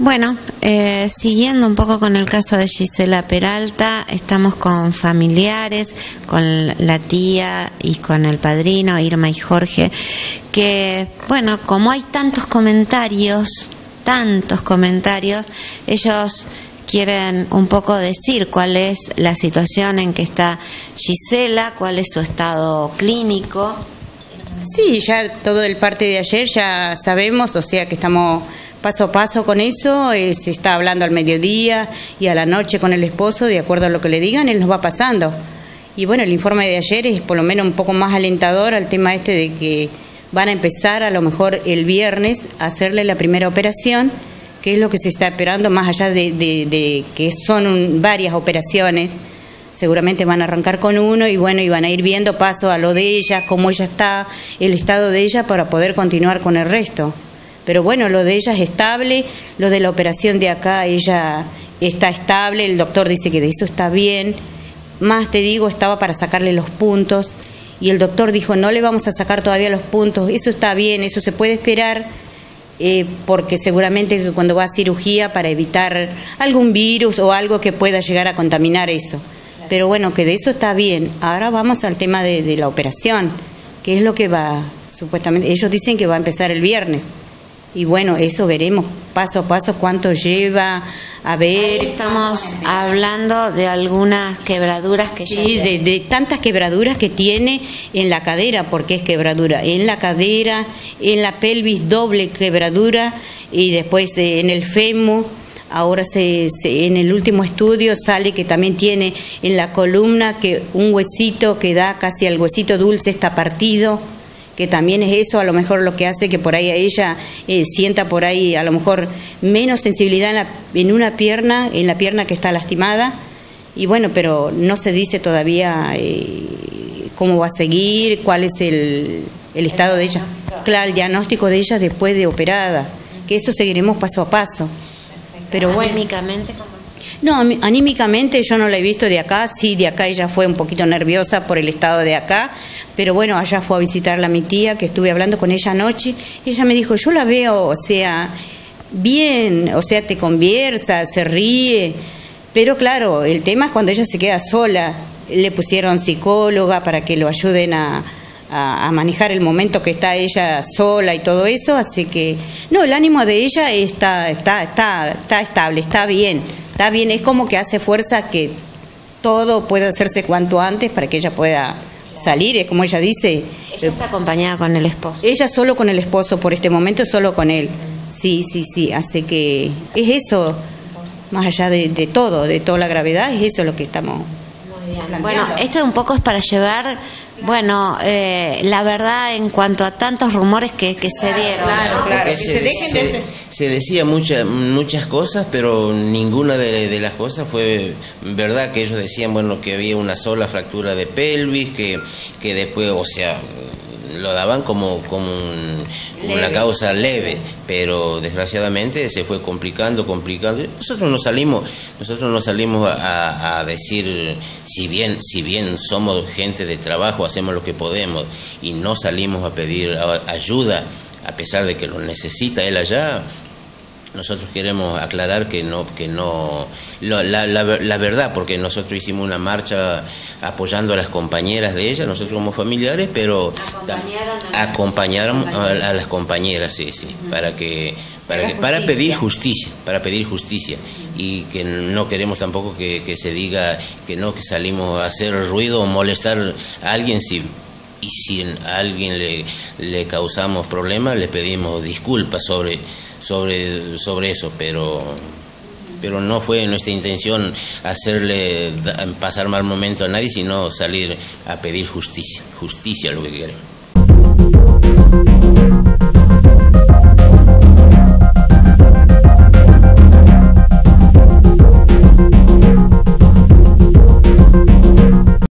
Bueno, eh, siguiendo un poco con el caso de Gisela Peralta, estamos con familiares, con la tía y con el padrino, Irma y Jorge, que, bueno, como hay tantos comentarios, tantos comentarios, ellos quieren un poco decir cuál es la situación en que está Gisela, cuál es su estado clínico. Sí, ya todo el parte de ayer ya sabemos, o sea que estamos paso a paso con eso, eh, se está hablando al mediodía y a la noche con el esposo, de acuerdo a lo que le digan, él nos va pasando. Y bueno, el informe de ayer es por lo menos un poco más alentador al tema este de que van a empezar a lo mejor el viernes a hacerle la primera operación, que es lo que se está esperando, más allá de, que son varias operaciones. Seguramente van a arrancar con uno y bueno, y van a ir viendo paso a lo de ella, cómo ella está, el estado de ella para poder continuar con el resto. Pero bueno, lo de ella es estable, lo de la operación de acá, ella está estable, el doctor dice que de eso está bien. Más te digo, estaba para sacarle los puntos y el doctor dijo, no le vamos a sacar todavía los puntos, eso está bien, eso se puede esperar. Eh, porque seguramente cuando va a cirugía para evitar algún virus o algo que pueda llegar a contaminar eso. Pero bueno, que de eso está bien. Ahora vamos al tema de, de la operación, que es lo que va, supuestamente, ellos dicen que va a empezar el viernes y bueno, eso veremos paso a paso cuánto lleva, a ver. estamos hablando de algunas quebraduras que Sí, de, de, tantas quebraduras que tiene en la cadera, porque es quebradura, en la cadera, en la pelvis doble quebradura y después eh, en el fémur. Ahora se, en el último estudio sale que también tiene en la columna que un huesito que da casi al huesito dulce está partido que también es eso a lo mejor lo que hace que por ahí a ella eh, sienta por ahí a lo mejor menos sensibilidad en, la, en una pierna, en la pierna que está lastimada. Y bueno, pero no se dice todavía eh, cómo va a seguir, cuál es el, el estado de ella. Claro, el diagnóstico de ella después de operada, que eso seguiremos paso a paso. Pero bueno. Anímicamente, no, anímicamente yo no la he visto de acá, sí, de acá ella fue un poquito nerviosa por el estado de acá, pero bueno, allá fue a visitarla mi tía, que estuve hablando con ella anoche, y ella me dijo, yo la veo, o sea, bien, o sea, te conversa, se ríe, pero claro, el tema es cuando ella se queda sola, le pusieron psicóloga para que lo ayuden a, a, manejar el momento que está ella sola y todo eso, así que no, el ánimo de ella está, está, está, está estable, está bien, está bien, es como que hace fuerza que todo pueda hacerse cuanto antes para que ella pueda salir, es como ella dice. Ella está acompañada con el esposo. Ella solo con el esposo, por este momento solo con él. Sí, sí, sí, así que es eso, más allá de, de todo, de toda la gravedad, es eso lo que estamos... Muy bien. Bueno, esto un poco es para llevar bueno, eh, la verdad en cuanto a tantos rumores que, que se dieron. Claro, claro. Se, se, decía muchas muchas cosas, pero ninguna de, de, las cosas fue verdad que ellos decían, bueno, que había una sola fractura de pelvis, que, que después, o sea, lo daban como, como una causa leve, pero desgraciadamente se fue complicando, complicando. Nosotros no salimos, nosotros no salimos a, decir, si bien, si bien somos gente de trabajo, hacemos lo que podemos y no salimos a pedir ayuda, a pesar de que lo necesita él allá, nosotros queremos aclarar que no, que no, la, la, la, verdad, porque nosotros hicimos una marcha apoyando a las compañeras de ella, nosotros como familiares, pero acompañaron a, las compañeras, sí, sí, para que para, que, para pedir justicia, para pedir justicia. Y que no queremos tampoco que, que se diga que no que salimos a hacer ruido o molestar a alguien si y si a alguien le, le causamos problemas le pedimos disculpas sobre sobre, sobre eso, pero, pero no fue nuestra intención hacerle pasar mal momento a nadie, sino salir a pedir justicia, justicia lo que queremos.